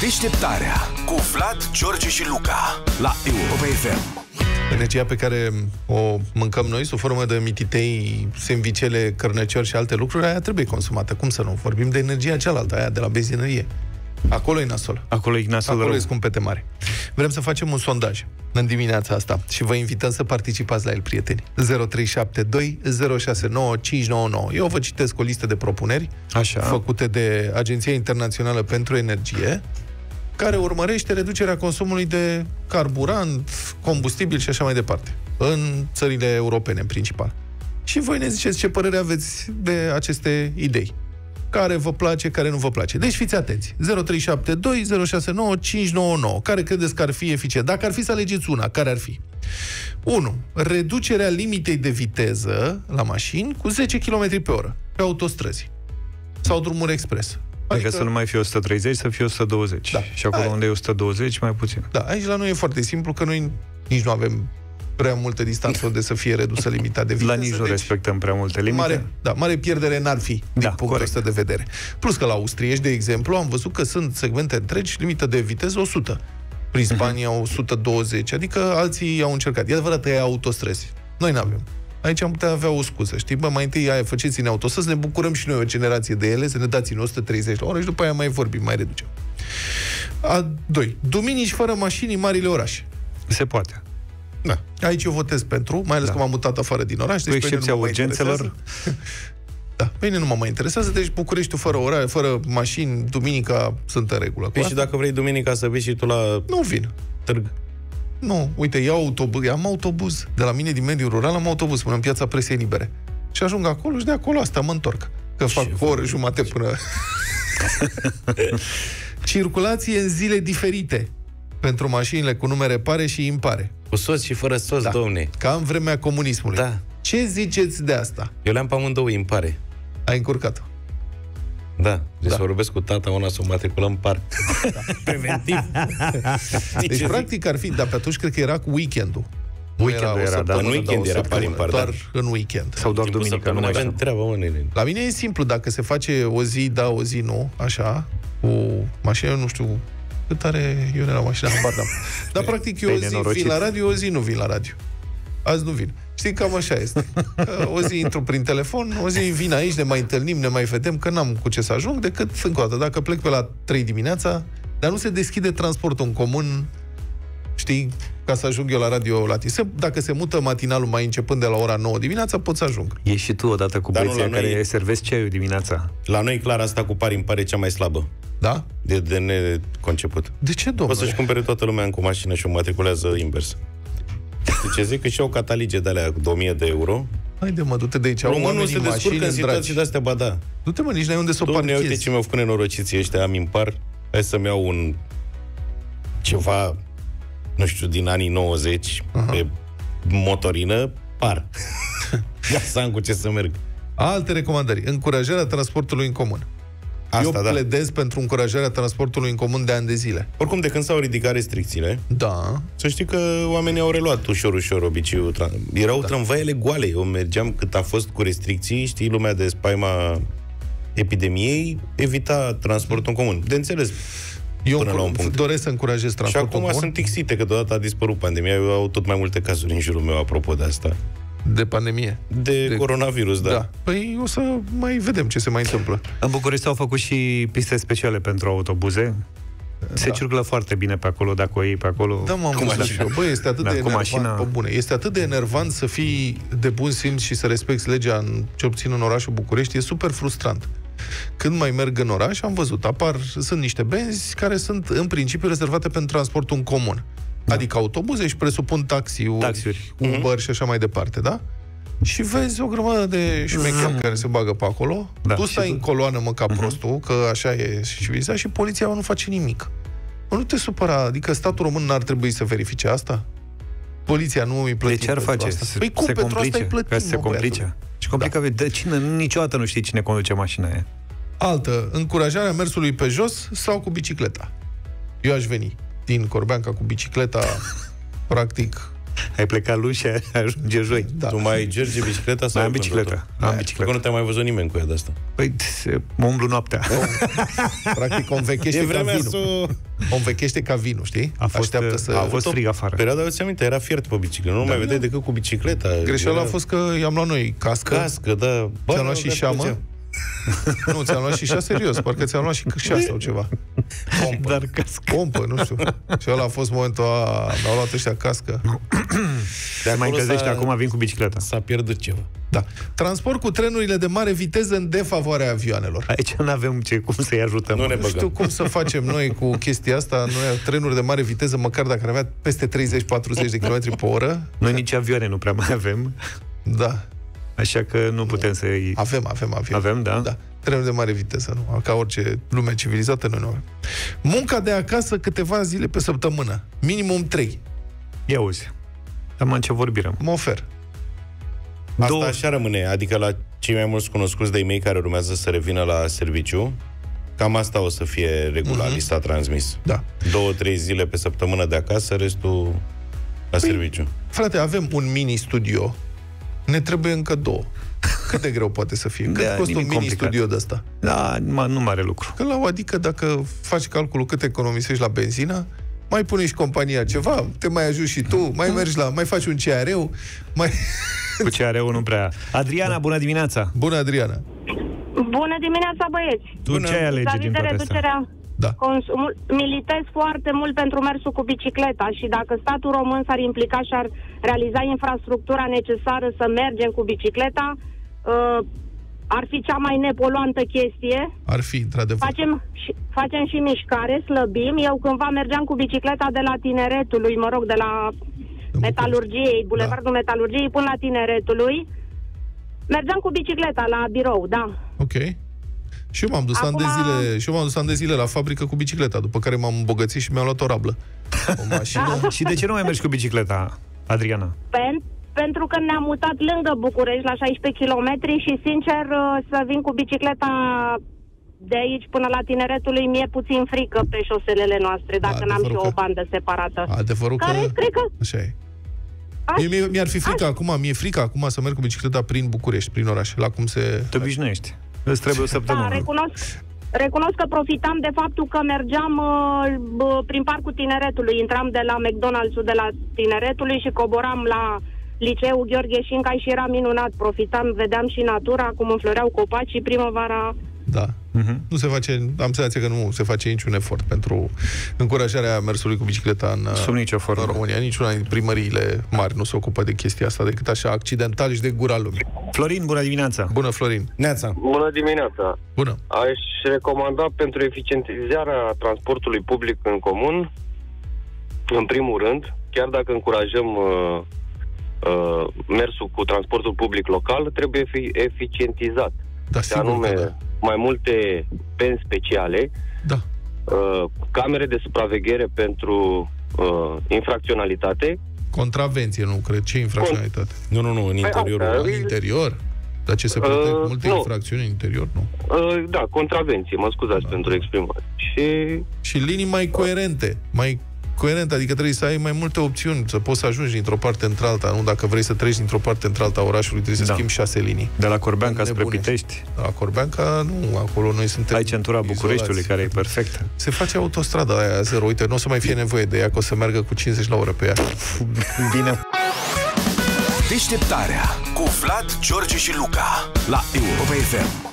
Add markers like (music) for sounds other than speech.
Deșteptarea cu Vlad, George și Luca la Europa FM. Energia pe care o mâncăm noi, sub formă de mititei, sandvicele, cărnăciori și alte lucruri, aia trebuie consumată. Cum să nu? Vorbim de energia cealaltă, aia de la benzinărie. Acolo e nasol. Acolo e nasol Acolo rău. e scumpete mari. Vrem să facem un sondaj în dimineața asta și vă invităm să participați la el, prieteni. 0372 069 599. Eu vă citesc o listă de propuneri Așa. făcute de Agenția Internațională pentru Energie, care urmărește reducerea consumului de carburant, combustibil și așa mai departe, în țările europene, în principal. Și voi ne ziceți ce părere aveți de aceste idei. Care vă place, care nu vă place. Deci fiți atenți. 0372 069 599. Care credeți că ar fi eficient? Dacă ar fi să alegeți una, care ar fi? 1. Reducerea limitei de viteză la mașini cu 10 km pe oră pe autostrăzi sau drumuri expres. Adică să nu mai fie 130, să fie 120. Da. Și acolo Aia. unde e 120, mai puțin. Da, aici la noi e foarte simplu, că noi nici nu avem prea multă distanță unde să fie redusă (laughs) limita de viteză. La nici nu deci respectăm prea multe limite. Mare, da, mare pierdere n-ar fi, din Da, punctul corect. ăsta de vedere. Plus că la austrieci, de exemplu, am văzut că sunt segmente întregi, limită de viteză 100. Prin Mhm. Spania 120, adică alții au încercat. E adevărat, e autostrăzi. Noi n-avem. Aici am putea avea o scuză, știi? Bă, mai întâi aia faceți în autostrăzi, ne bucurăm și noi o generație de ele, să ne dați în 130 la oră și după aia mai vorbim, mai reducem. A doi, duminici fără mașini în marile orașe. Se poate. Da. Aici eu votez pentru, mai ales da. că m-am mutat afară din oraș. Cu Deci pe mine excepția nu mă mai urgențelor. interesează. Da, pe mine nu mă mai interesează, deci Bucureștiul fără orare, fără mașini, duminica sunt în regulă. Cu Păi și asta dacă vrei duminica să vii și tu la Nu vin. târg. Nu, uite, iau autobuz, am autobuz. De la mine din mediul rural am autobuz până în piața presei libere. Și ajung acolo și de acolo asta mă întorc. Că fac o oră jumate până... (laughs) Circulație în zile diferite pentru mașinile cu numere pare și impare. Cu soț și fără soț, Da. da. domne. Ca în vremea comunismului. Da. Ce ziceți de asta? Eu le-am pe amândouă, îmi pare. Ai încurcat-o. Da. Deci Da. să vorbesc cu tata, una să o matriculăm în parc. (laughs) Preventiv. Deci, practic, ar fi, dar pe atunci cred că era cu weekendul. Nu Weekendul o era, da. săptămână, În weekend o era săptămână, par impar, Doar da. în weekend. Sau doar Timpul duminica, nu săptămânii mai avem știu. treaba, mă, nene. La mine e simplu, dacă se face o zi da, o zi nu, așa, cu mașină, nu știu cât are Ione la mașină, habar n-am. Dar practic eu o Pe zi nenorocit. vin la radio, o zi nu vin la radio. Azi nu vin. Știi, cam așa este. Că O zi intru prin telefon, o zi vin aici, ne mai întâlnim, ne mai vedem, că n-am cu ce să ajung, decât încă o dată. Dacă plec pe la 3 dimineața, dar nu se deschide transportul în comun, știi, ca să ajung eu la radio la tine. Se- Dacă se mută matinalul mai începând de la ora 9 dimineața, pot să ajung. E și tu odată cu Dar nu, băieții la noi- care servesc ceaiul dimineața. La noi, clar, asta cu pari îmi pare cea mai slabă. Da? De, de neconceput. De ce, Poți domnule? să-și cumpere toată lumea în cu mașină și o matriculează invers. Deci ce zic că și au catalige de alea cu 2000 de euro. Haide mă, du-te de aici. Au Românul oamenii se mașini descurcă în în situații dragi. de astea, ba da. Du-te mă, nici n-ai unde să o Doamne, uite parchezi. ce mi-au făcut nenorociții ăștia, am impar. Hai să-mi iau un ceva, nu știu, din anii 90, pe motorină, par. (laughs) Ca să am cu ce să merg. Alte recomandări. Încurajarea transportului în comun. Asta, Eu da. pledez pentru încurajarea transportului în comun de ani de zile. Oricum, de când s-au ridicat restricțiile, Da. să știi că oamenii au reluat ușor, ușor obiceiul. Tra- Erau da. tramvaiele goale. Eu mergeam cât a fost cu restricții, știi, lumea de spaima epidemiei evita transportul în comun. De înțeles. Eu Până la un punct. doresc să încurajez Și transportul acum în comun sunt tixite, că deodată a dispărut pandemia. Eu au tot mai multe cazuri în jurul meu, apropo de asta. De pandemie. De, De- de coronavirus, da. Da. Păi o să mai vedem ce se mai întâmplă. În București s-au făcut și piste speciale pentru autobuze. Se Da. circulă foarte bine pe acolo, dacă o iei pe acolo. Da, m-am Cu văzut și mașina. eu. Bă, este atât Da, de cu enervant, mașina. pe bune, este atât de enervant să fii de bun simț și să respecti legea, în, ce obțin în orașul București, e super frustrant. Când mai merg în oraș, am văzut, apar, sunt niște benzi care sunt în principiu rezervate pentru transportul în comun. Da. Adică autobuze și presupun taxiuri, Taxiuri. Uber și așa mai departe, da? Și vezi o grămadă de șmecheri care se bagă pe acolo. Da, tu și stai tu- în coloană, mă, ca prostul, că așa e civilizat și poliția nu face nimic. Mă, nu te supăra, adică statul român n-ar trebui să verifice asta? Poliția nu îi De plătit ce ar pentru face? Asta. Se, păi cum, se pentru asta îi complice, plătim, ca să se mă, băiatul. complice. Și complică, de cine, niciodată nu știi cine conduce mașina aia. Altă, încurajarea mersului pe jos sau cu bicicleta. Eu aș veni din Corbeanca cu bicicleta, (laughs) practic, Ai plecat luni și ajunge joi. da. Tu mai ai George bicicleta sau Mai am ai bicicletă. vândut-o? Am Că bicicletă. nu te-a mai văzut nimeni cu ea de asta. Păi, se- mă umblu noaptea. practic, convechește E ca vremea vinul. să o O învechește ca vinul, știi? A fost, Așteaptă să... a fost frig afară. Perioada, îți aminte, era fiert pe bicicletă. Nu da. mai vedeai decât cu bicicleta. Greșeala Era a fost că i-am luat noi cască. Cască, da. Bă, Ți-am luat și da, șeamă? plăcea. Nu, ți-am luat și șa serios. Parcă ți-am luat și șa sau ceva. Dar cască. Pompă, nu știu. Și ăla a fost momentul a... Mi-au luat ăștia cască. De Se mai acolo încălzește s-a- acum, vin cu bicicleta. S-a pierdut ceva. Da. Transport cu trenurile de mare viteză în defavoarea avioanelor. Aici nu avem ce, cum să-i ajutăm. Nu ne Nu știu băgăm. cum să facem noi cu chestia asta. Noi trenuri de mare viteză, măcar dacă ar avea peste 30-40 de km pe oră. Noi nici avioane nu prea mai avem, Da. Așa că nu putem să-i... Avem, avem avion. Avem, da? Da. Trenuri de mare viteză, nu? Ca orice lume civilizată, noi nu avem. Munca de acasă câteva zile pe săptămână. Minimum 3. Ia uzi. Am ce vorbire. Mă ofer. Asta Două- așa rămâne, adică la cei mai mulți cunoscuți de-ai mei care urmează să revină la serviciu, cam asta o să fie regula, Mhm. lista transmis. Da. Două, trei zile pe săptămână de acasă, restul la Păi- serviciu. Frate, avem un mini-studio. Ne trebuie încă două. Cât de greu poate să fie? Cât (laughs) Da, costă un nimic mini-studio de ăsta? Da, ma- nu mare lucru. Că la o adică dacă faci calculul cât economisești la benzină, mai pune și compania ceva, te mai ajuți și tu, mai mergi la, mai faci un CR-ul, mai... Cu ce are nu prea. Adriana, bună dimineața! Bună, Adriana! Bună dimineața, băieți! Tu ce ai alege David din de toate astea? Reducerea Da. consumul, militez foarte mult pentru mersul cu bicicleta și dacă statul român s-ar implica și ar realiza infrastructura necesară să mergem cu bicicleta, uh, ar fi cea mai nepoluantă chestie. Ar fi, într-adevăr. Facem și, facem și mișcare, slăbim. Eu cândva mergeam cu bicicleta de la Tineretului, mă rog, de la Metalurgiei, Bulevardul Metalurgiei până la Tineretului. Mergeam cu bicicleta la birou, da. Ok. Și eu m-am dus ani de Acum- zile, și eu m-am dus ani de zile la fabrică cu bicicleta, după care m-am îmbogățit și mi-am luat o rablă. O mașină. Și de ce nu mai mergi cu bicicleta, Adriana? Pen, pentru că ne-am mutat lângă București, la 16 km și, sincer, uh, să vin cu bicicleta de aici până la tineretului, mi-e puțin frică pe șoselele noastre, dacă n-am și adevărul o că- bandă separată. Adevărul că... Care, cred că... Așa e. Aș, Mie, mie, mi-ar fi frică acum, mi-e frică acum să merg cu bicicleta prin București, prin oraș, la cum se... Te obișnuiești. Îți trebuie o da, săptămână. recunosc, recunosc că profitam de faptul că mergeam uh, b- prin parcul tineretului. Intram de la McDonald's-ul de la tineretului și coboram la liceul Gheorghe Șinca și era minunat. Profitam, vedeam și natura, cum înfloreau copacii, primăvara Da. Mhm. Nu se face, am senzația că nu se face niciun efort pentru încurajarea mersului cu bicicleta în, Sub nicio formă. în România. Niciuna din primăriile mari nu se ocupă de chestia asta decât așa accidental și de gura lumii. Florin, bună dimineața! Bună, Florin! Neața. Bună dimineața! Bună! Aș recomanda pentru eficientizarea transportului public în comun, în primul rând, chiar dacă încurajăm uh, uh, mersul cu transportul public local, trebuie fi eficientizat. Da, De sigur anume, că da. Mai multe peni speciale, Da. uh, camere de supraveghere pentru uh, infracționalitate, Contravenție, nu cred. Ce infracționalitate? Nu, nu, nu, în interiorul. asta, În interior? Dar ce se plătește Uh, multe nu. infracțiuni în interior? Nu. uh, da, contravenție, mă scuzați pentru exprimare. Și Și linii mai coerente, mai coerente, adică trebuie să ai mai multe opțiuni, să poți să ajungi dintr-o parte într-alta, nu? Dacă vrei să treci dintr-o parte într-alta a orașului, trebuie să Da. schimbi șase linii. De la Corbeanca spre Nebune. Pitești. La Corbeanca, nu, acolo noi suntem Ai centura izolați. Bucureștiului, care e perfectă. Se face autostrada aia zero, uite, nu o să mai fie nevoie de ea, că o să meargă cu 50 la oră pe ea. (laughs) Bine. Deșteptarea cu Vlad, George și Luca la Europa FM.